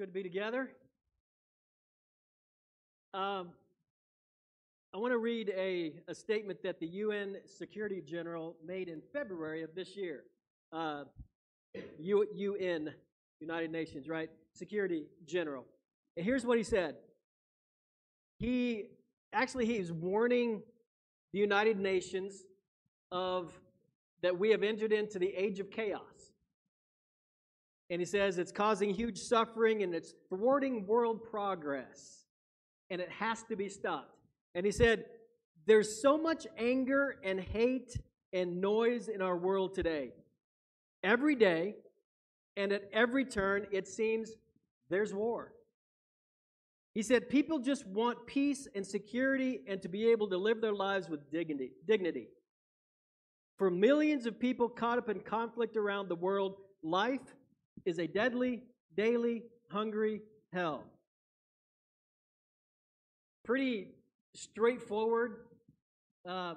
good to be together. Um, I want to read a, a statement that the UN Security General made in February of this year. Uh, UN, United Nations, right? Security General. And here's what he said. He actually he's warning the United Nations of that we have entered into the age of chaos. And he says it's causing huge suffering and it's thwarting world progress. And it has to be stopped. And he said, There's so much anger and hate and noise in our world today. Every day and at every turn, it seems there's war. He said, People just want peace and security and to be able to live their lives with dignity. dignity. For millions of people caught up in conflict around the world, life is a deadly, daily, hungry hell. Pretty straightforward uh,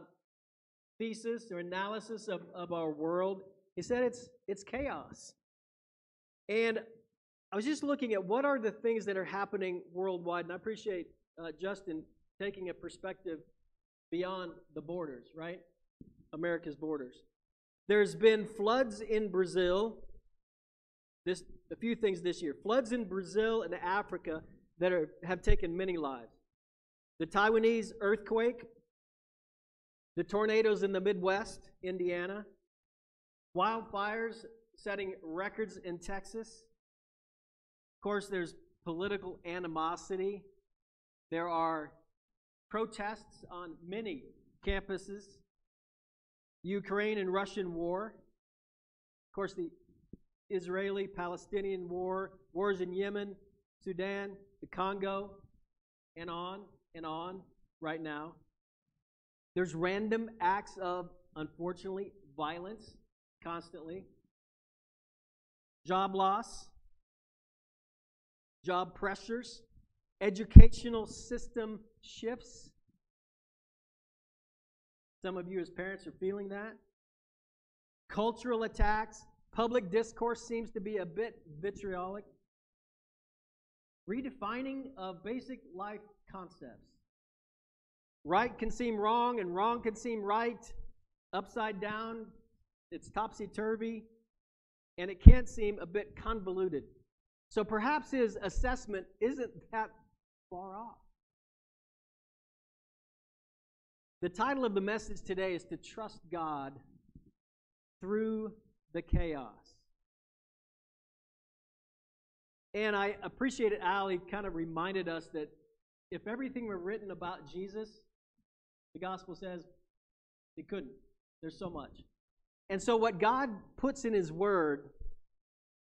thesis or analysis of, of our world. He said it's, it's chaos. And I was just looking at what are the things that are happening worldwide, and I appreciate uh, Justin taking a perspective beyond the borders, right? America's borders. There's been floods in Brazil this, a few things this year floods in Brazil and Africa that are, have taken many lives. The Taiwanese earthquake, the tornadoes in the Midwest, Indiana, wildfires setting records in Texas. Of course, there's political animosity. There are protests on many campuses. Ukraine and Russian war. Of course, the Israeli Palestinian war, wars in Yemen, Sudan, the Congo, and on and on right now. There's random acts of, unfortunately, violence constantly. Job loss, job pressures, educational system shifts. Some of you, as parents, are feeling that. Cultural attacks, Public discourse seems to be a bit vitriolic. Redefining of basic life concepts. Right can seem wrong, and wrong can seem right. Upside down, it's topsy turvy, and it can seem a bit convoluted. So perhaps his assessment isn't that far off. The title of the message today is To Trust God Through the chaos. And I appreciated Ali kind of reminded us that if everything were written about Jesus, the gospel says it couldn't. There's so much. And so, what God puts in His Word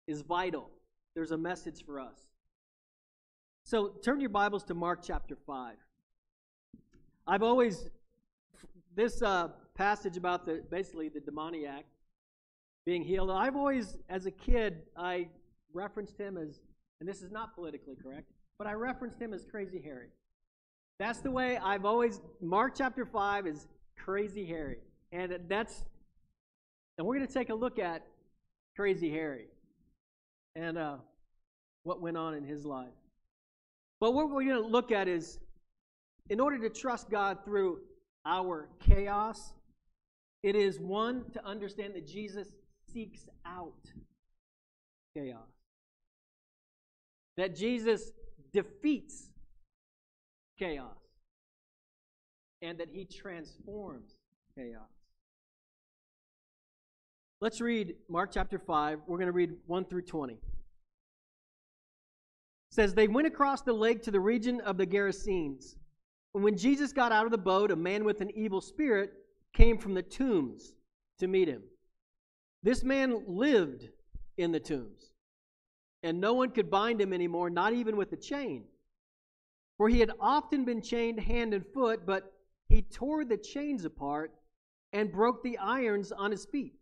is vital. There's a message for us. So, turn your Bibles to Mark chapter 5. I've always, this uh, passage about the basically the demoniac being healed. I've always, as a kid, I referenced him as, and this is not politically correct, but I referenced him as Crazy Harry. That's the way I've always, Mark chapter 5 is Crazy Harry. And that's, and we're going to take a look at Crazy Harry and uh, what went on in his life. But what we're going to look at is, in order to trust God through our chaos, it is one to understand that Jesus seeks out chaos. That Jesus defeats chaos. And that he transforms chaos. Let's read Mark chapter 5. We're going to read 1 through 20. It says, They went across the lake to the region of the Gerasenes. And when Jesus got out of the boat, a man with an evil spirit came from the tombs to meet him. This man lived in the tombs, and no one could bind him anymore, not even with a chain. For he had often been chained hand and foot, but he tore the chains apart and broke the irons on his feet.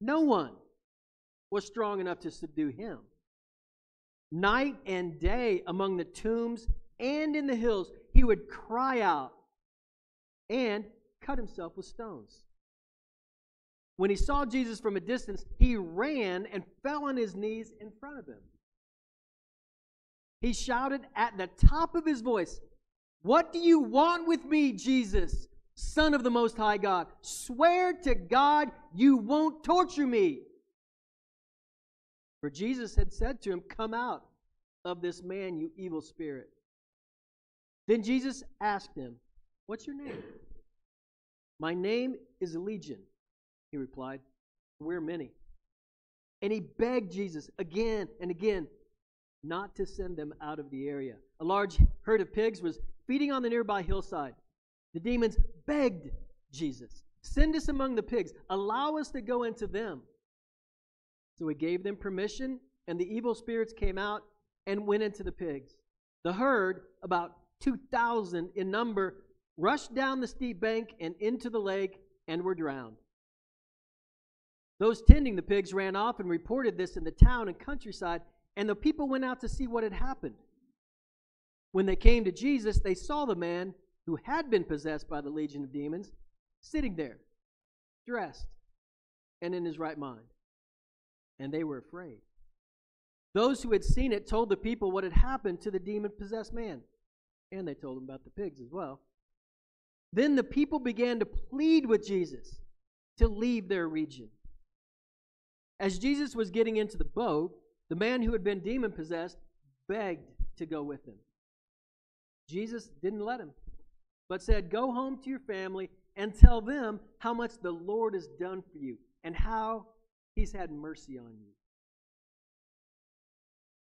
No one was strong enough to subdue him. Night and day among the tombs and in the hills, he would cry out and cut himself with stones. When he saw Jesus from a distance, he ran and fell on his knees in front of him. he shouted at the top of his voice, What do you want with me, Jesus, Son of the Most High God? Swear to God you won't torture me. For Jesus had said to him, Come out of this man, you evil spirit. Then Jesus asked him, What's your name? My name is Legion, he replied. We're many. And he begged Jesus again and again not to send them out of the area. A large herd of pigs was feeding on the nearby hillside. The demons begged Jesus, Send us among the pigs, allow us to go into them. So he gave them permission, and the evil spirits came out and went into the pigs. The herd, about 2,000 in number, rushed down the steep bank and into the lake and were drowned. Those tending the pigs ran off and reported this in the town and countryside, and the people went out to see what had happened. When they came to Jesus, they saw the man who had been possessed by the legion of demons sitting there, dressed and in his right mind. And they were afraid. Those who had seen it told the people what had happened to the demon possessed man. And they told them about the pigs as well. Then the people began to plead with Jesus to leave their region. As Jesus was getting into the boat, the man who had been demon possessed begged to go with him. Jesus didn't let him, but said, Go home to your family and tell them how much the Lord has done for you and how he's had mercy on you.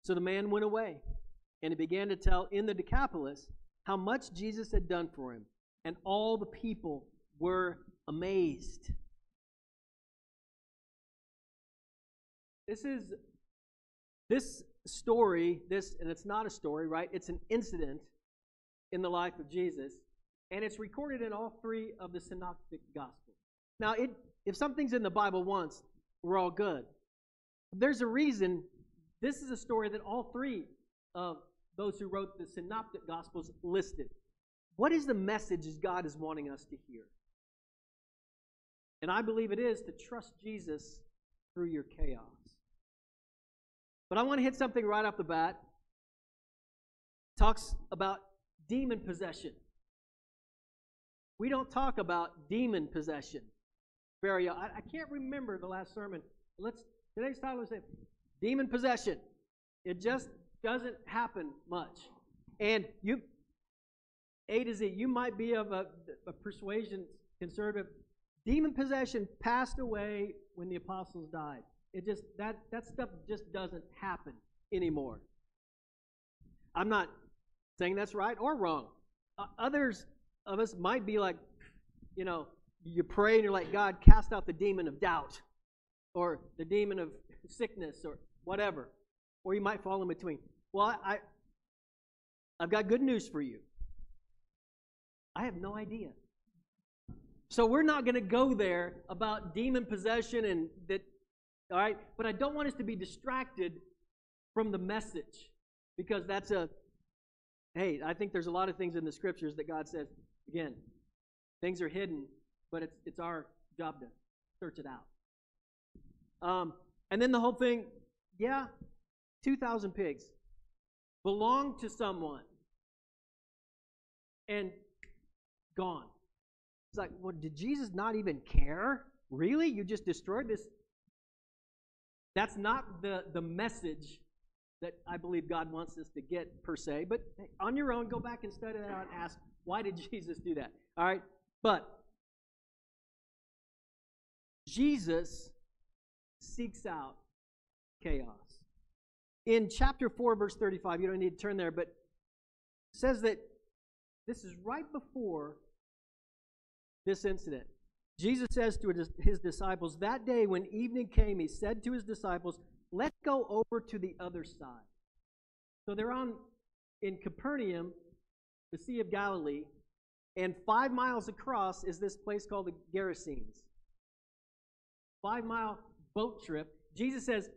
So the man went away and he began to tell in the Decapolis how much Jesus had done for him, and all the people were amazed. This is this story, this, and it's not a story, right? It's an incident in the life of Jesus, and it's recorded in all three of the synoptic gospels. Now, it, if something's in the Bible once, we're all good. There's a reason this is a story that all three of those who wrote the synoptic gospels listed. What is the message God is wanting us to hear? And I believe it is to trust Jesus through your chaos. But I want to hit something right off the bat. Talks about demon possession. We don't talk about demon possession very. I, I can't remember the last sermon. Let's today's title is demon possession. It just doesn't happen much, and you A to Z. You might be of a, a persuasion conservative. Demon possession passed away when the apostles died. It just that that stuff just doesn't happen anymore. I'm not saying that's right or wrong. Uh, others of us might be like, you know, you pray and you're like, God, cast out the demon of doubt or the demon of sickness or whatever. Or you might fall in between. Well, I, I've got good news for you. I have no idea. So we're not going to go there about demon possession and that all right? But I don't want us to be distracted from the message because that's a, hey, I think there's a lot of things in the scriptures that God says, again, things are hidden, but it's, it's our job to search it out. Um, and then the whole thing, yeah, 2,000 pigs belong to someone and gone. It's like, well, did Jesus not even care? Really? You just destroyed this that's not the, the message that I believe God wants us to get per se, but on your own, go back and study that out and ask, why did Jesus do that? All right? But Jesus seeks out chaos. In chapter 4, verse 35, you don't need to turn there, but says that this is right before this incident. Jesus says to his disciples, That day when evening came, he said to his disciples, Let's go over to the other side. So they're on in Capernaum, the Sea of Galilee, and five miles across is this place called the Gerasenes. Five mile boat trip. Jesus says,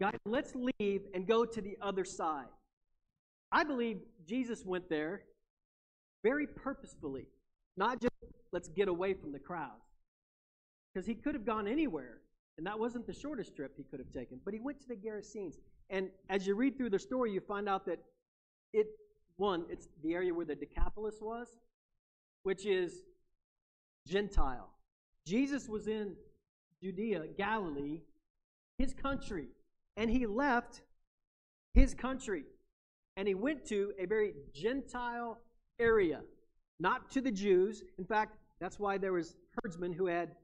Guys, let's leave and go to the other side. I believe Jesus went there very purposefully, not just let's get away from the crowds. Because he could have gone anywhere, and that wasn't the shortest trip he could have taken. But he went to the Gerasenes. And as you read through the story, you find out that it one, it's the area where the Decapolis was, which is Gentile. Jesus was in Judea, Galilee, his country, and he left his country and he went to a very Gentile area, not to the Jews. In fact, that's why there was herdsmen who had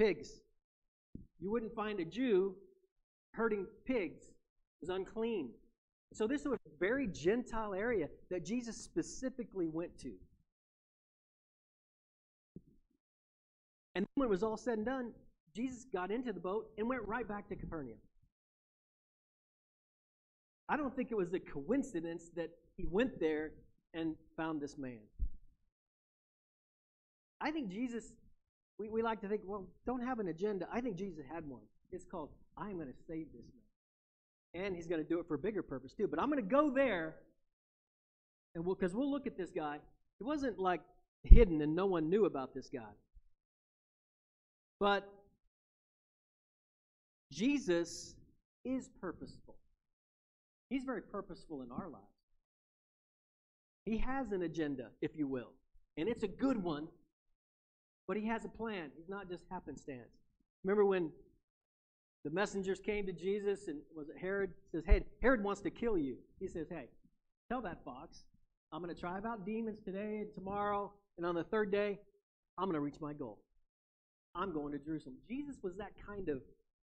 pigs. You wouldn't find a Jew herding pigs. It was unclean. So this was a very Gentile area that Jesus specifically went to. And when it was all said and done, Jesus got into the boat and went right back to Capernaum. I don't think it was a coincidence that he went there and found this man. I think Jesus, we, we like to think, well, don't have an agenda. I think Jesus had one. It's called, I'm going to save this man. And he's going to do it for a bigger purpose, too. But I'm going to go there, and we'll, because we'll look at this guy. It wasn't like hidden and no one knew about this guy. But Jesus is purposeful. He's very purposeful in our lives. He has an agenda, if you will, and it's a good one, but he has a plan. He's not just happenstance. Remember when the messengers came to Jesus and was it Herod says, "Hey, Herod wants to kill you." He says, "Hey, tell that fox, I'm going to drive out demons today and tomorrow, and on the third day, I'm going to reach my goal. I'm going to Jerusalem." Jesus was that kind of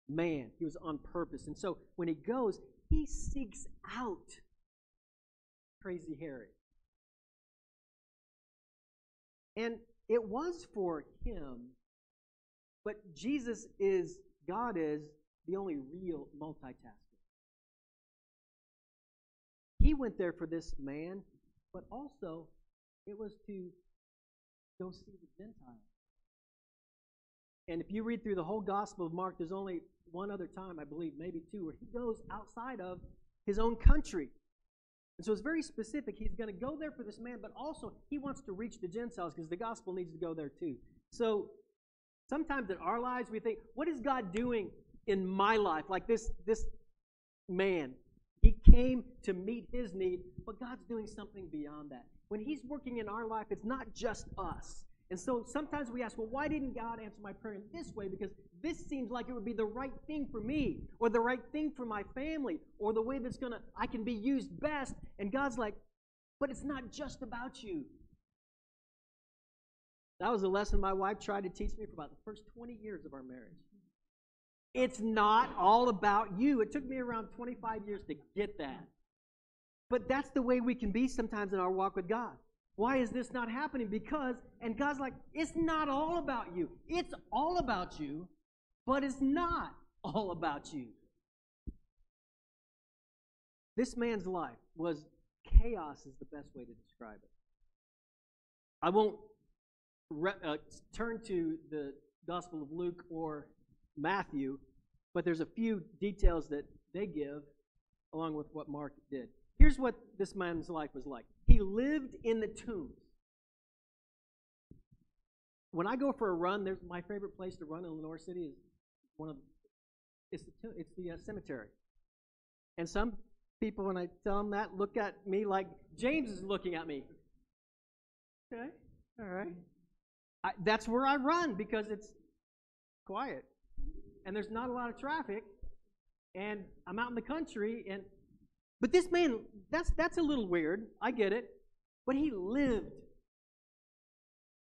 man. He was on purpose. And so when he goes, he seeks out crazy Harry. And it was for him, but Jesus is, God is the only real multitasker. He went there for this man, but also it was to go see the Gentiles. And if you read through the whole Gospel of Mark, there's only one other time, I believe, maybe two, where he goes outside of his own country. And so it's very specific. He's going to go there for this man, but also he wants to reach the Gentiles because the gospel needs to go there too. So sometimes in our lives, we think, what is God doing in my life? Like this, this man. He came to meet his need, but God's doing something beyond that. When he's working in our life, it's not just us. And so sometimes we ask, well, why didn't God answer my prayer in this way? Because this seems like it would be the right thing for me, or the right thing for my family, or the way that's gonna I can be used best. And God's like, but it's not just about you. That was a lesson my wife tried to teach me for about the first 20 years of our marriage. It's not all about you. It took me around 25 years to get that. But that's the way we can be sometimes in our walk with God. Why is this not happening? Because, and God's like, it's not all about you. It's all about you, but it's not all about you. This man's life was chaos, is the best way to describe it. I won't re- uh, turn to the Gospel of Luke or Matthew, but there's a few details that they give along with what Mark did. Here's what this man's life was like he lived in the tombs. When I go for a run, there's my favorite place to run in Lenoir City is one of it's the it's the uh, cemetery. And some people, when I tell them that, look at me like James is looking at me. Okay, all right. I, that's where I run because it's quiet and there's not a lot of traffic, and I'm out in the country and but this man, that's, that's a little weird. I get it. But he lived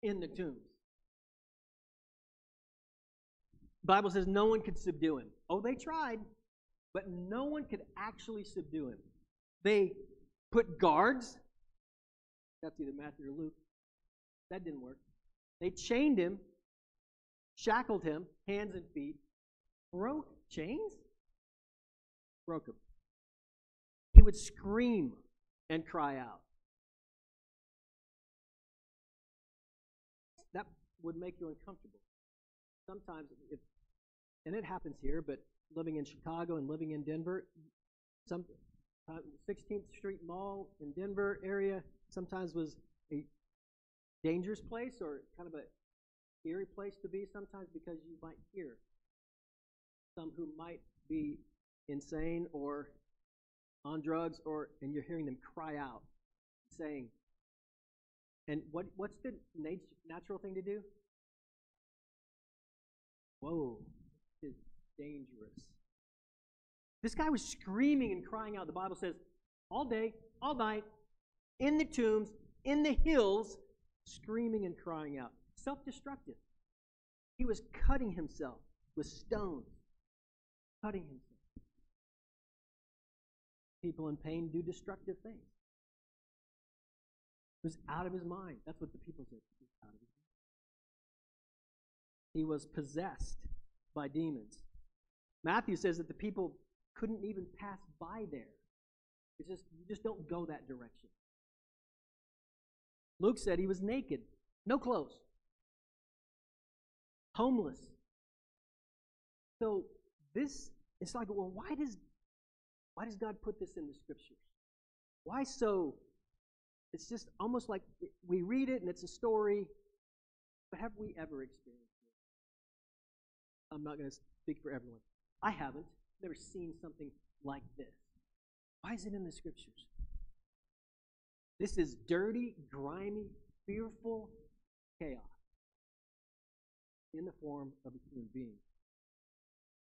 in the tombs. Bible says no one could subdue him. Oh, they tried, but no one could actually subdue him. They put guards. That's either Matthew or Luke. That didn't work. They chained him, shackled him, hands and feet, broke chains, broke them. He would scream and cry out. That would make you uncomfortable. Sometimes, if, and it happens here, but living in Chicago and living in Denver, some uh, 16th Street Mall in Denver area sometimes was a dangerous place or kind of a eerie place to be sometimes because you might hear some who might be insane or on drugs, or and you're hearing them cry out, saying, and what what's the nat- natural thing to do? Whoa, this is dangerous. This guy was screaming and crying out. The Bible says, all day, all night, in the tombs, in the hills, screaming and crying out. Self destructive. He was cutting himself with stones, cutting himself. People in pain do destructive things. He was out of his mind. That's what the people said. He was out of his mind. He was possessed by demons. Matthew says that the people couldn't even pass by there. It's just you just don't go that direction. Luke said he was naked, no clothes, homeless. So this it's like, well, why does why does God put this in the scriptures? Why so? It's just almost like we read it and it's a story, but have we ever experienced it? I'm not going to speak for everyone. I haven't. Never seen something like this. Why is it in the scriptures? This is dirty, grimy, fearful chaos in the form of a human being.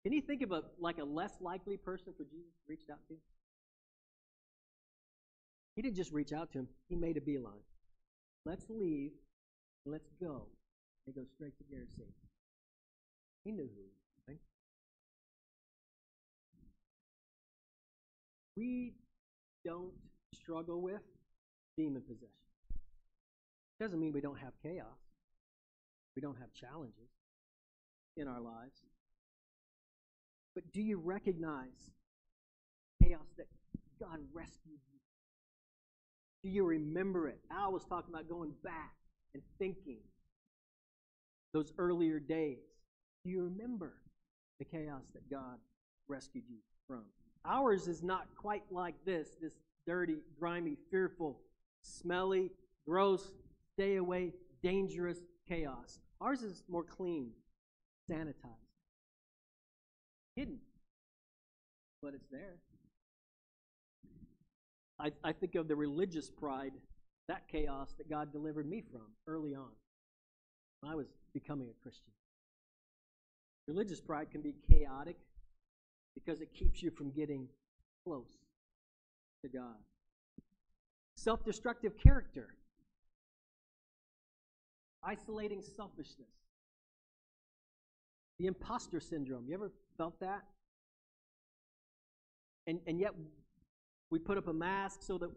Can you think of a like a less likely person for Jesus to reach out to? He didn't just reach out to him, he made a beeline. Let's leave, let's go. They go straight to Gerasene. He knew who going. We don't struggle with demon possession. Doesn't mean we don't have chaos. We don't have challenges in our lives. But do you recognize chaos that God rescued you? Do you remember it? Al was talking about going back and thinking those earlier days. Do you remember the chaos that God rescued you from? Ours is not quite like this this dirty, grimy, fearful, smelly, gross, stay away, dangerous chaos. Ours is more clean, sanitized, hidden, but it's there. I, I think of the religious pride, that chaos that God delivered me from early on when I was becoming a Christian. Religious pride can be chaotic because it keeps you from getting close to God. Self destructive character, isolating selfishness, the imposter syndrome. You ever felt that? And, and yet, we put up a mask so that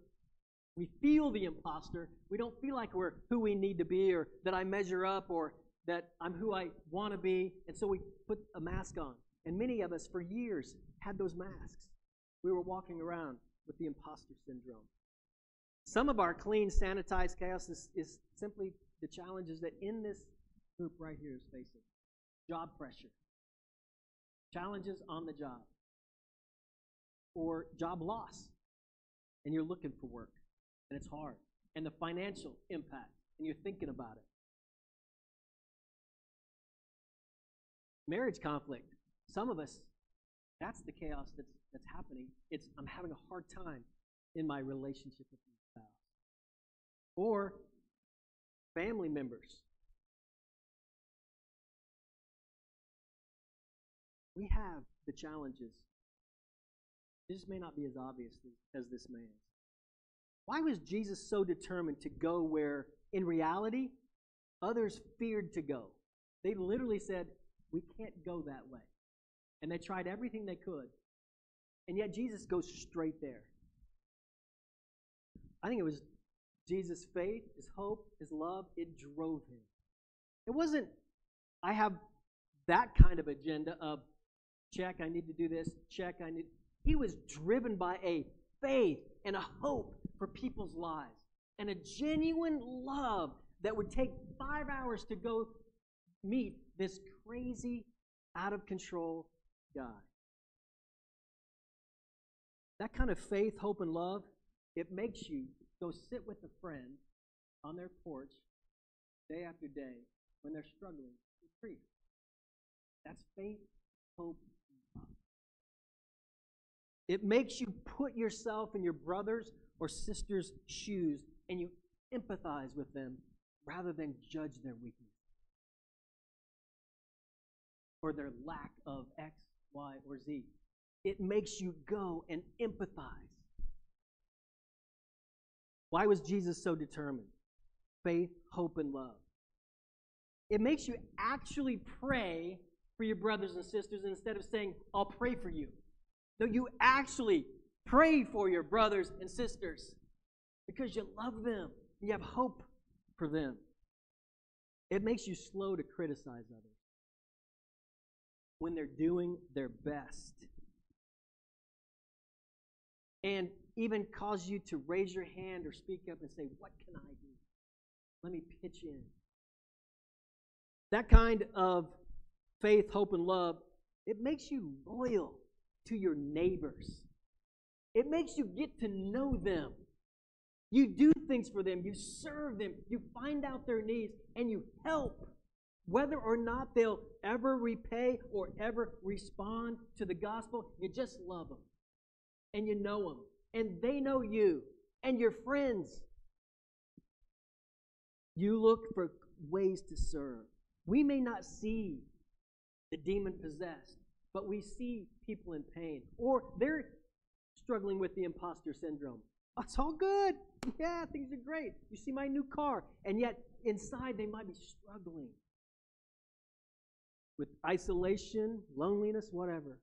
we feel the imposter. We don't feel like we're who we need to be or that I measure up or that I'm who I want to be. And so we put a mask on. And many of us, for years, had those masks. We were walking around with the imposter syndrome. Some of our clean, sanitized chaos is, is simply the challenges that in this group right here is facing job pressure, challenges on the job, or job loss, and you're looking for work, and it's hard, and the financial impact, and you're thinking about it. Marriage conflict. Some of us, that's the chaos that's, that's happening. It's I'm having a hard time in my relationship with my spouse. Or family members. We have the challenges. It just may not be as obvious as, this man. Why was Jesus so determined to go where, in reality, others feared to go? They literally said, We can't go that way. And they tried everything they could. And yet Jesus goes straight there. I think it was Jesus' faith, his hope, his love, it drove him. It wasn't, I have that kind of agenda of check, I need to do this, check, I need. He was driven by a faith and a hope for people's lives and a genuine love that would take five hours to go meet this crazy, out of control guy. That kind of faith, hope, and love, it makes you go sit with a friend on their porch day after day when they're struggling with grief. That's faith, hope. It makes you put yourself in your brother's or sister's shoes and you empathize with them rather than judge their weakness or their lack of X, Y, or Z. It makes you go and empathize. Why was Jesus so determined? Faith, hope, and love. It makes you actually pray for your brothers and sisters instead of saying, I'll pray for you. No, you actually pray for your brothers and sisters because you love them. You have hope for them. It makes you slow to criticize others when they're doing their best. And even cause you to raise your hand or speak up and say, What can I do? Let me pitch in. That kind of faith, hope, and love, it makes you loyal to your neighbors. It makes you get to know them. You do things for them, you serve them, you find out their needs, and you help. Whether or not they'll ever repay or ever respond to the gospel, you just love them. And you know them. And they know you. And your friends. You look for ways to serve. We may not see the demon possessed, but we see people in pain. Or they're struggling with the imposter syndrome. It's all good. Yeah, things are great. You see my new car. And yet, inside, they might be struggling with isolation, loneliness, whatever.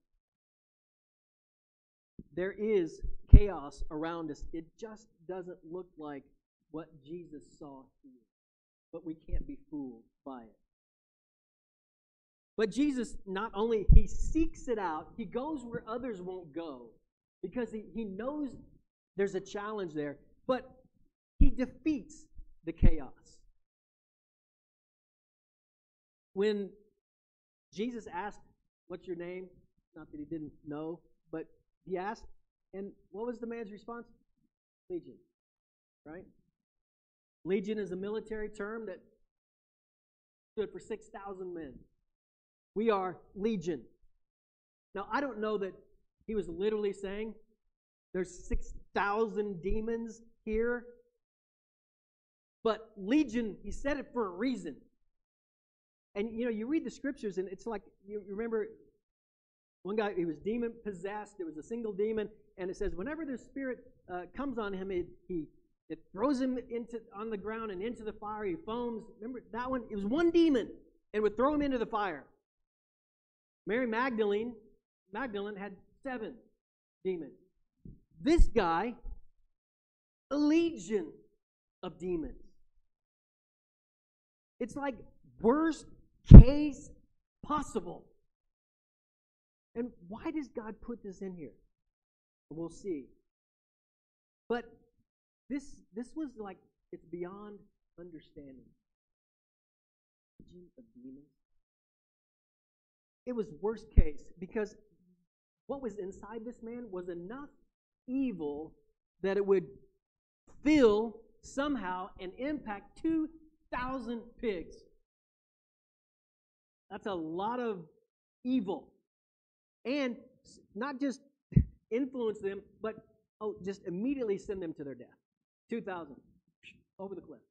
There is chaos around us. It just doesn't look like what Jesus saw here. But we can't be fooled by it. But Jesus not only he seeks it out, he goes where others won't go because he, he knows there's a challenge there, but he defeats the chaos. When Jesus asked, What's your name? Not that he didn't know, but he asked, and what was the man's response? Legion, right? Legion is a military term that stood for 6,000 men. We are legion. Now, I don't know that he was literally saying there's 6,000 demons here, but legion, he said it for a reason. And you know, you read the scriptures, and it's like you remember one guy, he was demon possessed. It was a single demon, and it says whenever the spirit uh, comes on him, it, he it throws him into on the ground and into the fire. He foams. Remember that one? It was one demon, and would throw him into the fire. Mary Magdalene, Magdalene had seven demons. This guy, a legion of demons. It's like worst case possible. And why does God put this in here? We'll see. But this this was like it's beyond understanding. Legion of demons. It was worst case because what was inside this man was enough evil that it would fill somehow and impact 2,000 pigs. That's a lot of evil. And not just influence them, but oh, just immediately send them to their death. 2,000 over the cliff.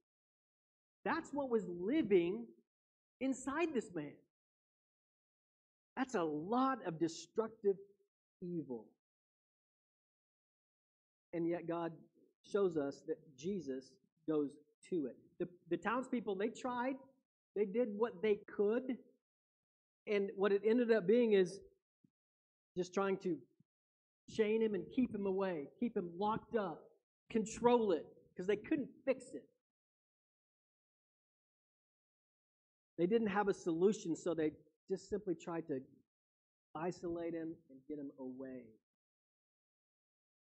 That's what was living inside this man. That's a lot of destructive evil. And yet God shows us that Jesus goes to it. The, the townspeople, they tried, they did what they could. And what it ended up being is just trying to chain him and keep him away, keep him locked up, control it, because they couldn't fix it. They didn't have a solution, so they just simply tried to isolate him and get him away.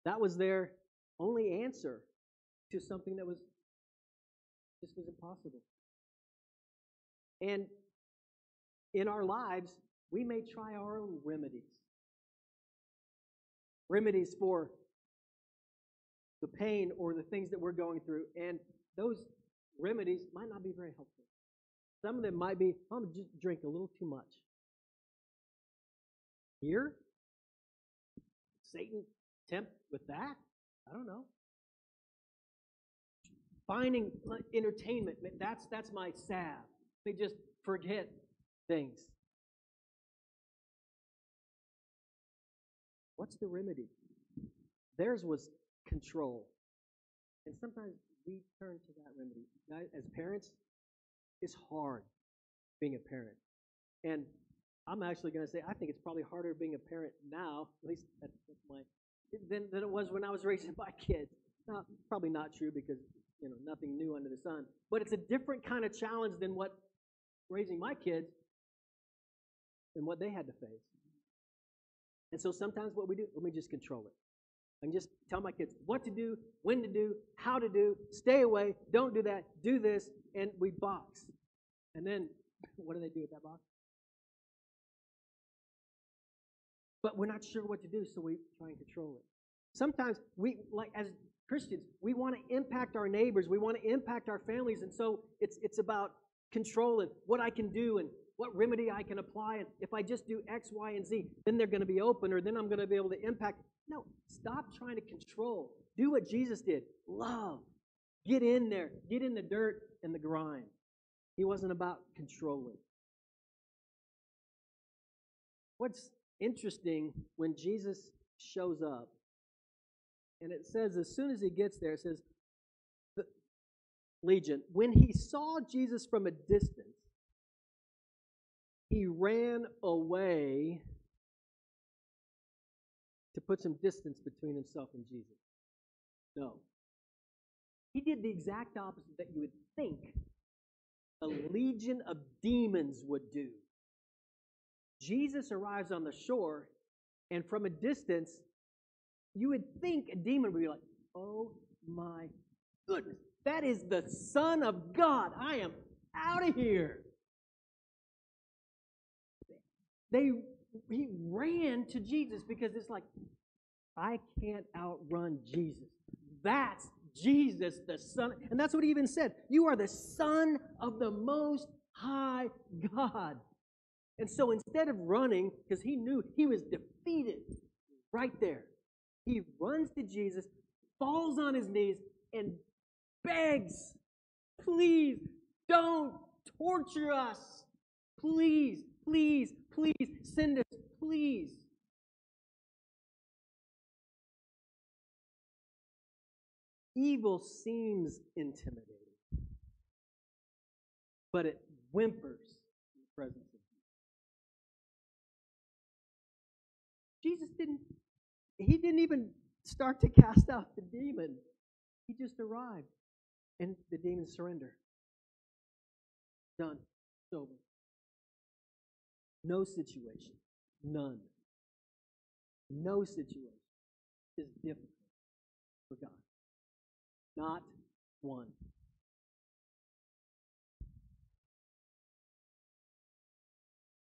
That was their only answer to something that was just was impossible. And in our lives, we may try our own remedies. Remedies for the pain or the things that we're going through. And those remedies might not be very helpful. Some of them might be, oh, I'm going to drink a little too much. Here, Satan tempt with that? I don't know. Finding uh, entertainment, that's that's my salve. They just forget things. What's the remedy? Theirs was control. And sometimes we turn to that remedy. As parents, it's hard being a parent. And I'm actually going to say I think it's probably harder being a parent now, at least my, than, than it was when I was raising my kids. Probably not true because, you know, nothing new under the sun. But it's a different kind of challenge than what raising my kids and what they had to face. And so sometimes what we do, let me just control it. Just tell my kids what to do, when to do, how to do, stay away, don't do that, do this, and we box. And then what do they do with that box? But we're not sure what to do, so we try and control it. Sometimes we, like as Christians, we want to impact our neighbors, we want to impact our families, and so it's it's about control and what I can do and what remedy I can apply. And if I just do X, Y, and Z, then they're going to be open, or then I'm going to be able to impact. No, stop trying to control. Do what Jesus did. Love. Get in there. Get in the dirt and the grime. He wasn't about controlling. What's interesting when Jesus shows up, and it says as soon as he gets there, it says, the Legion, when he saw Jesus from a distance, he ran away put some distance between himself and Jesus. No. He did the exact opposite that you would think a legion of demons would do. Jesus arrives on the shore, and from a distance, you would think a demon would be like, Oh my goodness, that is the Son of God. I am out of here. They he ran to Jesus because it's like, I can't outrun Jesus. That's Jesus, the Son. And that's what he even said. You are the Son of the Most High God. And so instead of running, because he knew he was defeated right there, he runs to Jesus, falls on his knees, and begs, Please don't torture us. Please, please, please send us, please. Evil seems intimidating, but it whimpers in the presence of Jesus. Jesus didn't, he didn't even start to cast out the demon. He just arrived, and the demon surrendered. Done. It's over. No situation, none, no situation is difficult for God. Not one.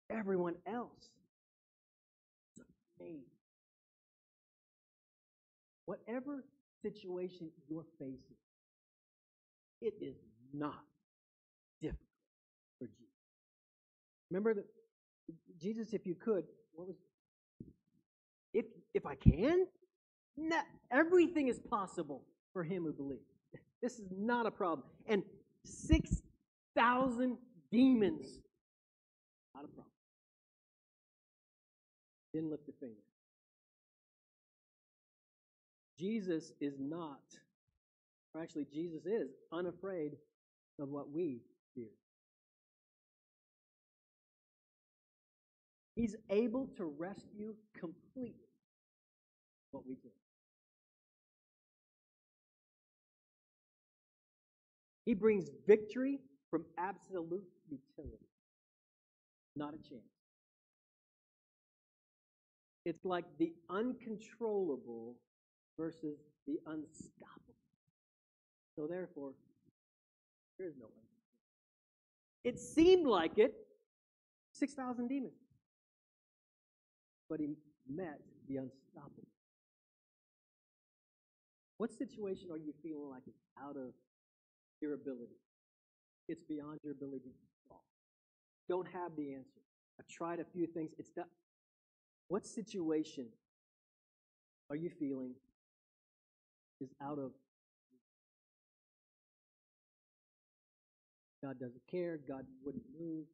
Everyone else is afraid. Whatever situation you're facing, it is not difficult for Jesus. Remember that Jesus, if you could, what was if if I can? No, everything is possible for him who believes. This is not a problem. And 6,000 demons, not a problem. Didn't lift a finger. Jesus is not, or actually, Jesus is unafraid of what we fear. He's able to rescue completely what we can. He brings victory from absolute utility. Not a chance. It's like the uncontrollable versus the unstoppable. So therefore, there is no way. It seemed like it. 6,000 demons. But he met the unstoppable. What situation are you feeling like it's out of your ability? It's beyond your ability to solve. Don't have the answer. I've tried a few things. It's not. What situation are you feeling is out of God doesn't care, God wouldn't move.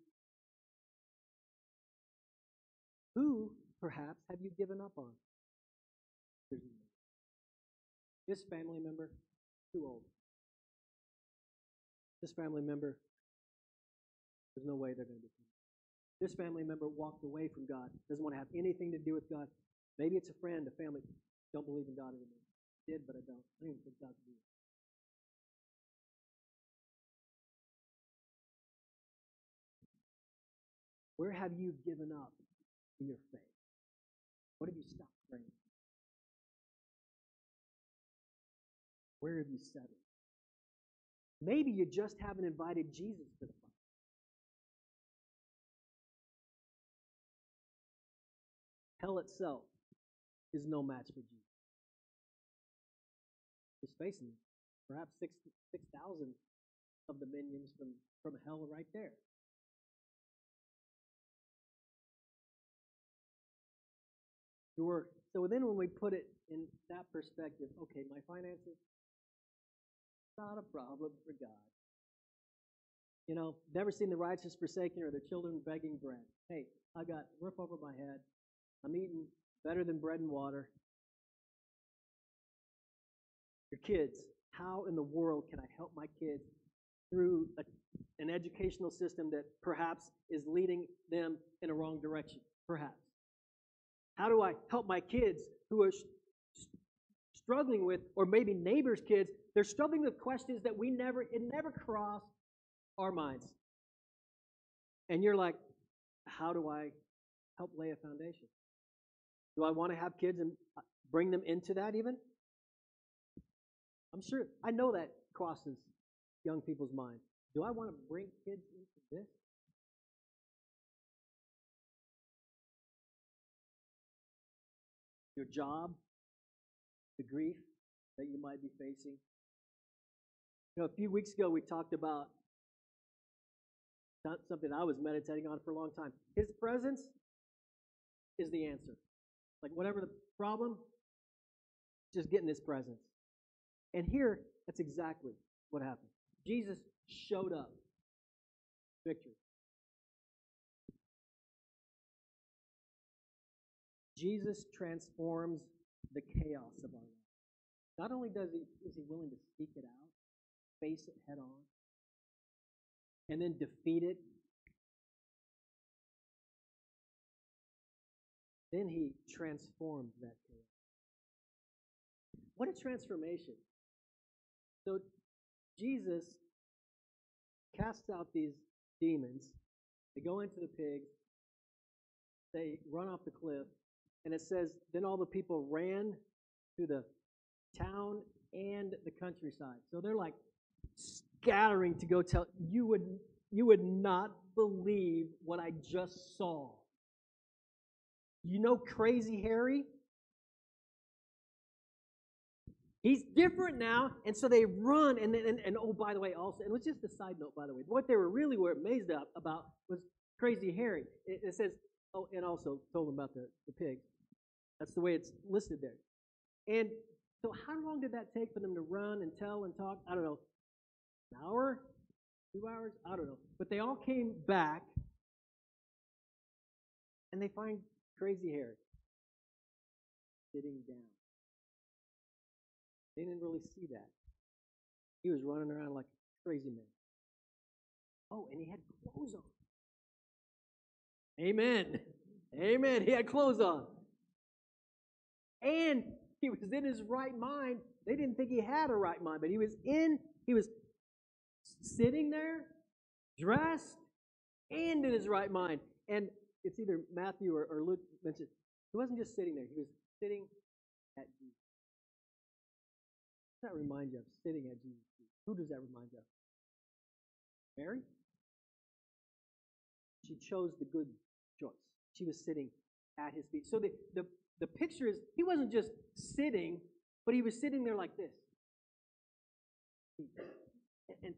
Who, perhaps, have you given up on? This family member, too old. This family member, there's no way they're going to be. This family member walked away from God, doesn't want to have anything to do with God. Maybe it's a friend, a family, don't believe in God anymore. Did, but I don't. I don't even think God can do it. Where have you given up in your faith? What have you stopped praying? Where have you settled? Maybe you just haven't invited Jesus to the party. Hell itself is no match for Jesus. He's facing perhaps 6,000 6, of the minions from, from hell right there. Sure. So then when we put it in that perspective, okay, my finances, not a problem for God. You know, never seen the righteous forsaken or the children begging bread. Hey, I got roof over my head. I'm eating better than bread and water. Your kids, how in the world can I help my kids through a, an educational system that perhaps is leading them in a wrong direction? Perhaps. How do I help my kids who are struggling with, or maybe neighbors' kids, they're struggling with questions that we never, it never crossed our minds. And you're like, how do I help lay a foundation? Do I want to have kids and uh, bring them into that even? I'm sure, I know that crosses young people's minds. Do I want to bring kids into this? Your job, the grief that you might be facing. You know, a few weeks ago we talked about something I was meditating on for a long time. His presence is the answer. Like whatever the problem, just getting his presence. And here, that's exactly what happened. Jesus showed up. Victory. Jesus transforms the chaos of our life. Not only does he is he willing to seek it out, face it head on, and then defeat it. Then he transforms that chaos. What a transformation. So Jesus casts out these demons. They go into the pigs. They run off the cliff. And it says, then all the people ran to the town and the countryside. So they're like scattering to go tell you would you would not believe what I just saw. You know crazy Harry? He's different now, and so they run. And, then, and, and oh, by the way, also, and it was just a side note, by the way, what they were really were amazed about was Crazy Harry. It, it says, oh, and also told them about the, the pigs. That's the way it's listed there. And so, how long did that take for them to run and tell and talk? I don't know. An hour? Two hours? I don't know. But they all came back, and they find Crazy Harry sitting down. They didn't really see that. He was running around like a crazy man. Oh, and he had clothes on. Amen. Amen. He had clothes on. And he was in his right mind. They didn't think he had a right mind, but he was in, he was sitting there, dressed, and in his right mind. And it's either Matthew or, or Luke mentioned, he wasn't just sitting there, he was sitting at Jesus does that remind you of sitting at Jesus' feet? Who does that remind you of? Mary? She chose the good choice. She was sitting at his feet. So the, the, the picture is he wasn't just sitting, but he was sitting there like this. And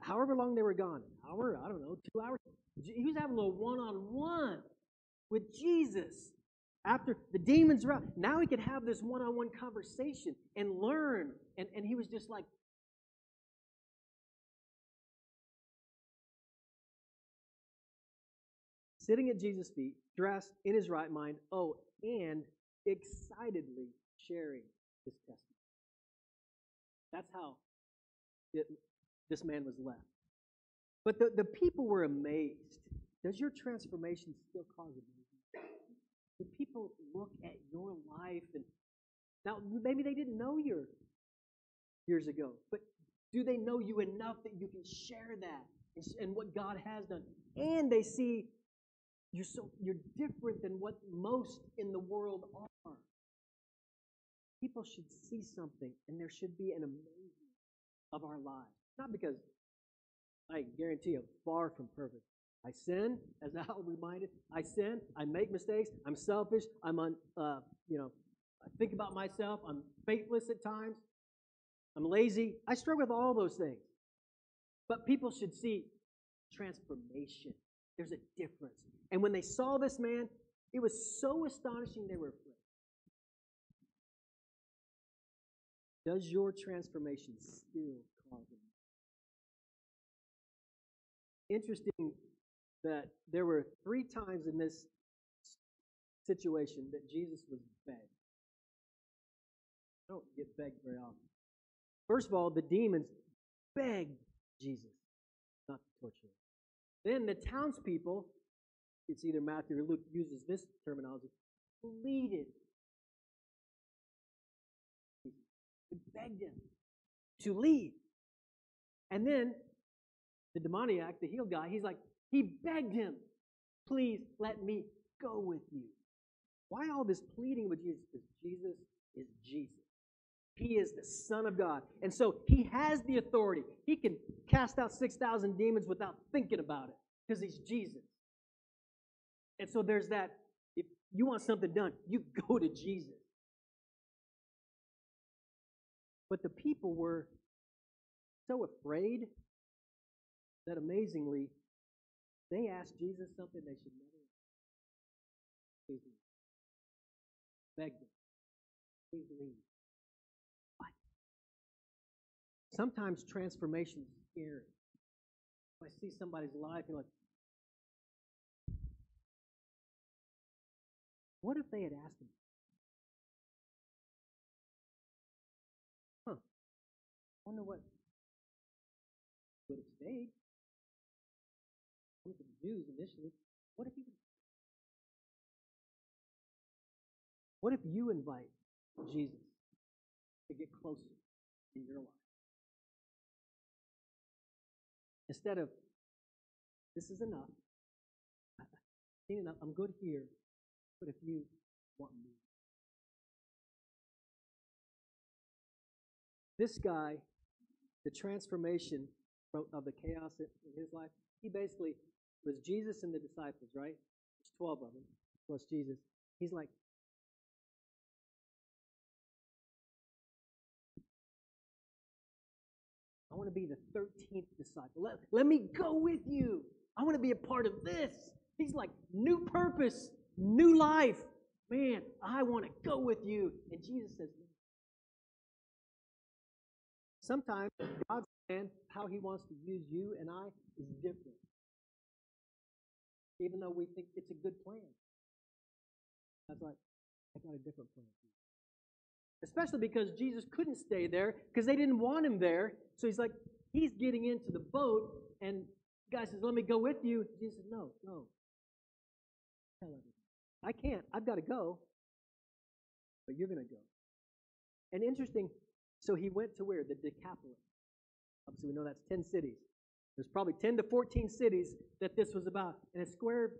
however long they were gone, hour, I don't know, two hours, he was having a one on one with Jesus. After the demons are out, now he could have this one on one conversation and learn. And, and he was just like, sitting at Jesus' feet, dressed in his right mind, oh, and excitedly sharing his testimony. That's how it, this man was left. But the, the people were amazed. Does your transformation still cause amazement? Do people look at your life and now maybe they didn't know you years ago, but do they know you enough that you can share that and, and what God has done? And they see you're so you're different than what most in the world are. People should see something, and there should be an amazement of our lives. Not because I guarantee you, far from perfect. I sin, as Al reminded. I sin. I make mistakes. I'm selfish. I'm un, uh, you know, I think about myself. I'm faithless at times. I'm lazy. I struggle with all those things. But people should see transformation. There's a difference. And when they saw this man, it was so astonishing they were afraid. Does your transformation still cause them? Interesting that there were three times in this situation that Jesus was begged. I don't get begged very often. First of all, the demons begged Jesus not to torture him. Then the townspeople, it's either Matthew or Luke uses this terminology, pleaded. They begged him to leave. And then the demoniac, the healed guy, he's like, he begged him, please let me go with you. Why all this pleading with Jesus? Because Jesus is Jesus. He is the Son of God. And so he has the authority. He can cast out 6,000 demons without thinking about it because he's Jesus. And so there's that if you want something done, you go to Jesus. But the people were so afraid that amazingly, they asked Jesus something they should never ask. Begged him. Please leave. Sometimes transformation is scary. I see somebody's life, you're like, what if they had asked him? Huh. I wonder what would have stayed. At the Jews initially. What if you What if you invite Jesus to get closer in your life? Instead of, this is enough. I've seen enough. I'm good here. But if you want me. This guy, the transformation of the chaos in his life, he basically was Jesus and the disciples, right? There's 12 of them, plus Jesus. He's like, I want to be the 13th disciple. Let, let me go with you. I want to be a part of this. He's like, new purpose, new life. Man, I want to go with you. And Jesus says. Sometimes God's plan, how he wants to use you and I, is different. Even though we think it's a good plan. God's like, I got a different plan. Especially because Jesus couldn't stay there because they didn't want him there. So he's like, he's getting into the boat, and the guy says, Let me go with you. Jesus says, No, no. Tell. I can't. I've got to go. But you're going to go. And interesting, so he went to where? The Decapolis. Obviously, we know that's 10 cities. There's probably 10 to 14 cities that this was about. And a square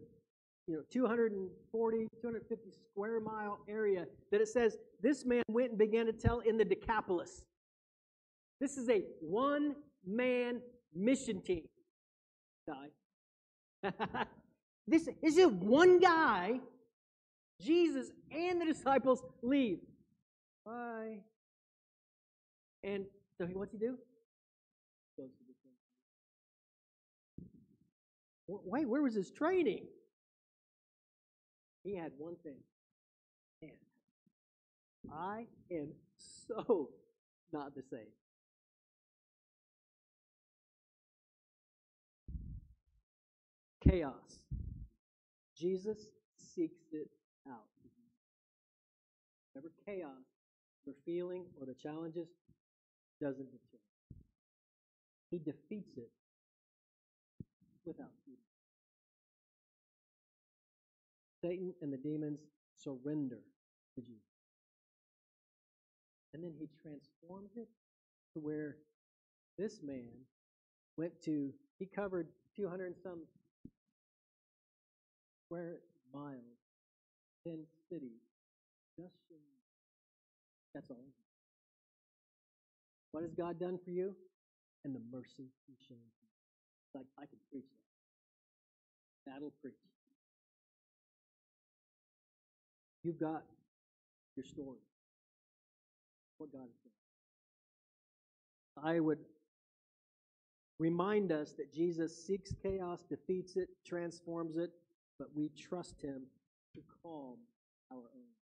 you know, 240, 250 square mile area that it says this man went and began to tell in the Decapolis. This is a one man mission team. Die. this, is is one guy. Jesus and the disciples leave. Bye. And so what's he do? Wait, where was his training? He had one thing Man, I am so not the same. Chaos. Jesus seeks it out. Whatever chaos we're feeling or the challenges doesn't deter. He defeats it without fear. Satan and the demons surrender to Jesus. And then he transforms it to where this man went to, he covered 200 and some square miles, 10 cities, just that's all. What has God done for you? And the mercy He shown you. Like I can preach that. That'll preach. You've got your story. What God has done. I would remind us that Jesus seeks chaos, defeats it, transforms it, but we trust Him to calm our own.